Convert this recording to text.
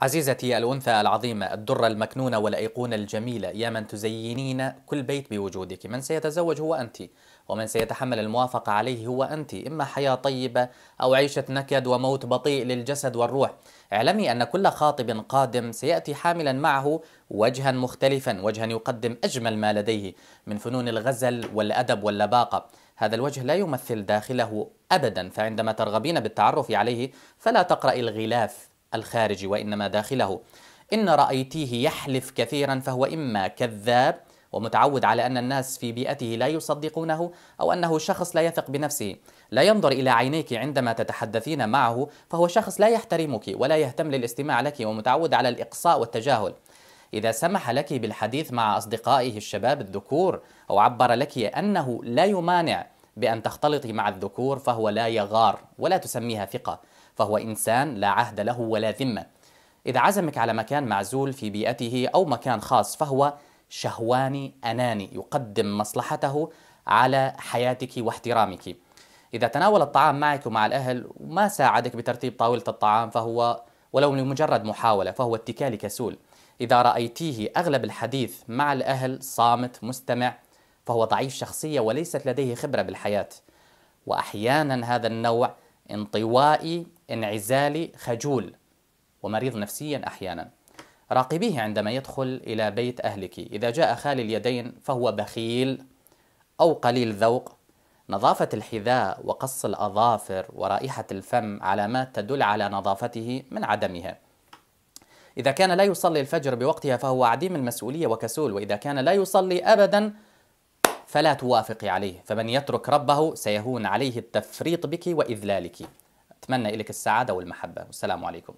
عزيزتي الأنثى العظيمة الدرة المكنونة والأيقونة الجميلة يا من تزينين كل بيت بوجودك. من سيتزوج هو أنت ومن سيتحمل الموافقة عليه هو أنت. إما حياة طيبة أو عيشة نكد وموت بطيء للجسد والروح. اعلمي أن كل خاطب قادم سيأتي حاملا معه وجها مختلفا وجها يقدم أجمل ما لديه من فنون الغزل والأدب واللباقة. هذا الوجه لا يمثل داخله أبدا فعندما ترغبين بالتعرف عليه فلا تقرأ الغلاف الخارجي وإنما داخله. إن رأيتيه يحلف كثيرا فهو إما كذاب ومتعود على أن الناس في بيئته لا يصدقونه أو أنه شخص لا يثق بنفسه. لا ينظر إلى عينيك عندما تتحدثين معه فهو شخص لا يحترمك ولا يهتم للاستماع لك ومتعود على الإقصاء والتجاهل. إذا سمح لك بالحديث مع أصدقائه الشباب الذكور أو عبر لك أنه لا يمانع بأن تختلطي مع الذكور فهو لا يغار ولا تسميها ثقة فهو إنسان لا عهد له ولا ذمة. إذا عزمك على مكان معزول في بيئته أو مكان خاص فهو شهواني أناني يقدم مصلحته على حياتك واحترامك. إذا تناول الطعام معك ومع الأهل وما ساعدك بترتيب طاولة الطعام فهو ولو لمجرد محاولة فهو اتكالي كسول إذا رأيتيه أغلب الحديث مع الأهل صامت مستمع فهو ضعيف شخصية وليست لديه خبرة بالحياة. وأحيانا هذا النوع انطوائي انعزالي خجول ومريض نفسيا أحيانا. راقبيه عندما يدخل إلى بيت أهلك. إذا جاء خالي اليدين فهو بخيل أو قليل ذوق. نظافة الحذاء وقص الأظافر ورائحة الفم علامات تدل على نظافته من عدمها. إذا كان لا يصلي الفجر بوقتها فهو عديم المسؤولية وكسول. وإذا كان لا يصلي أبدا فلا توافقي عليه فمن يترك ربه سيهون عليه التفريط بك وإذلالك. أتمنى لك السعادة والمحبة. والسلام عليكم.